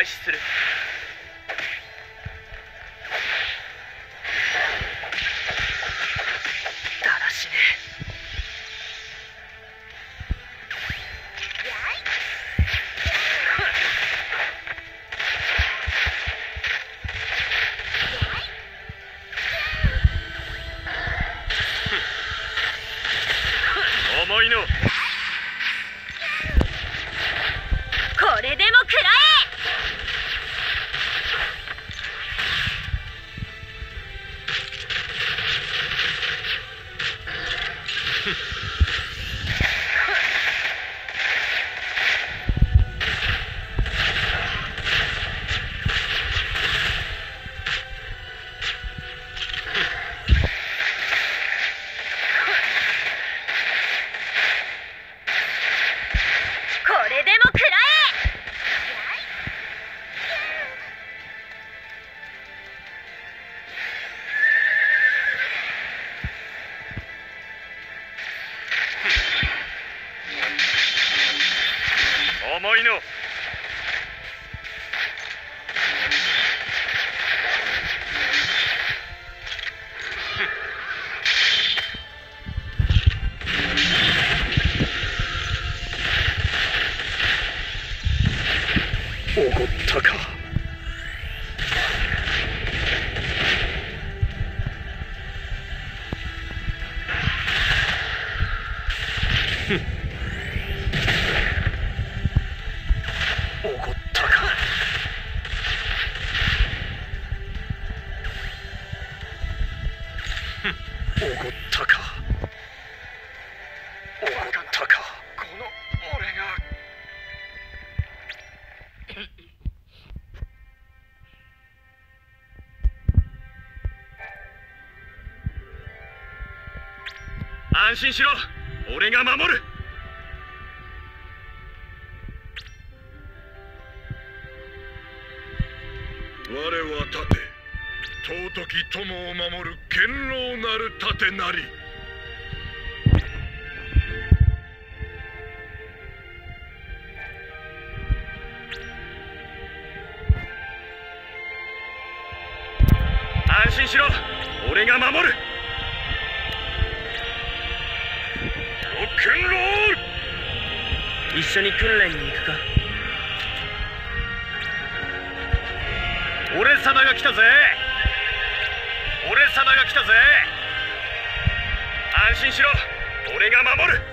araştır. 安心しろ。俺が守る。我は盾。尊き友を守る堅牢なる盾なり。安心しろ。俺が守る。緒に訓練に行くか。俺様が来たぜ。俺様が来たぜ。安心しろ。俺が守る。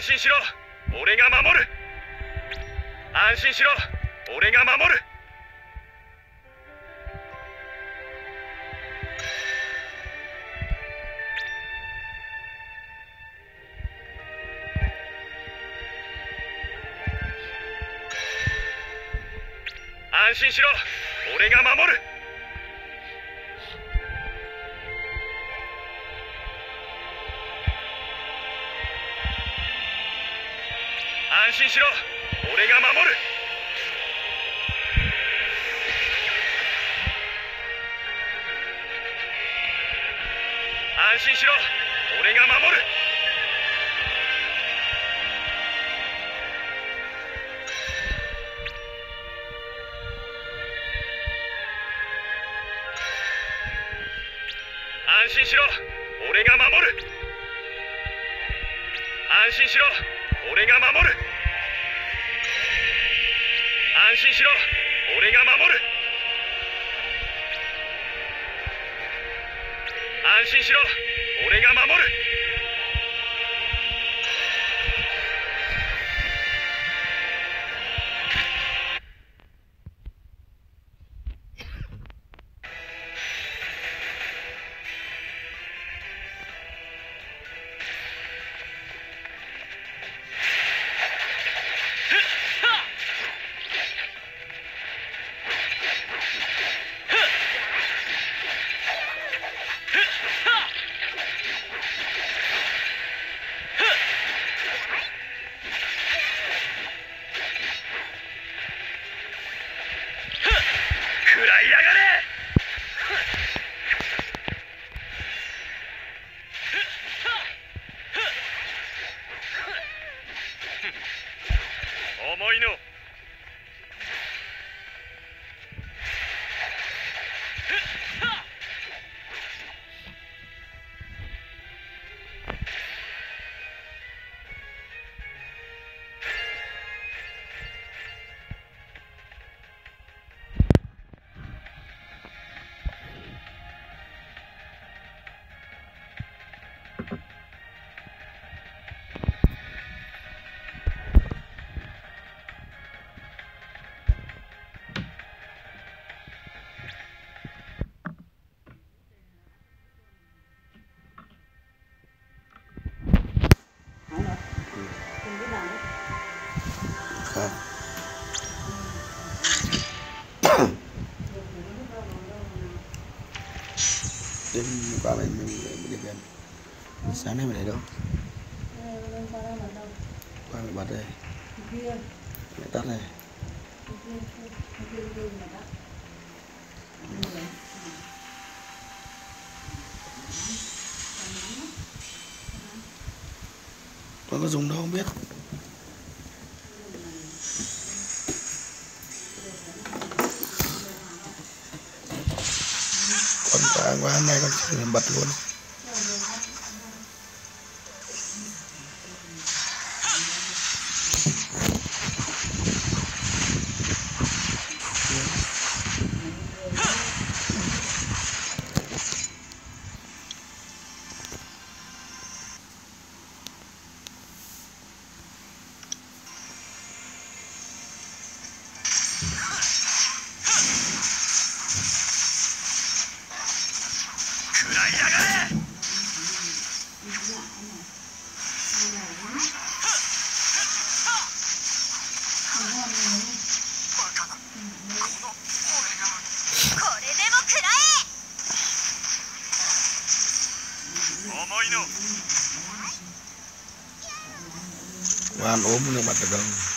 安心しろ。俺が守る。安心しろ。俺が守る。安心しろ。俺が守る。安心しろ。俺が守る。安心しろ。俺が守る。安心しろ。俺が守る。安心しろ。俺が守る。安心しろ。俺が守る。安心しろ。俺が守る。思いの qua mình mình mình sáng nay mình để đâu? Qua mình bật đây. Mẹ tắt này con có dùng đâu không biết. ប៉ុន្តែបានតែគាត់បាត់ខ្លួន え重い。の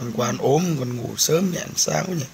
Con quan ốm còn ngủ sớm nhẹ sáng quá nhỉ?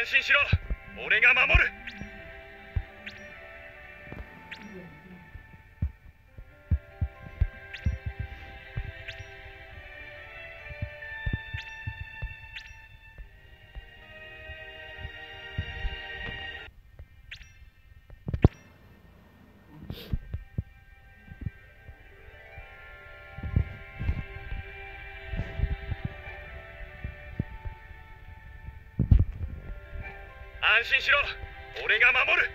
安心しろ。俺が守る。安心しろ。俺が守る。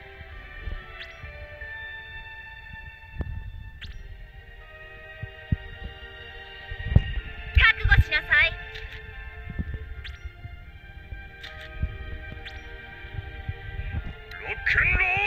覚悟しなさい。ロックンロール。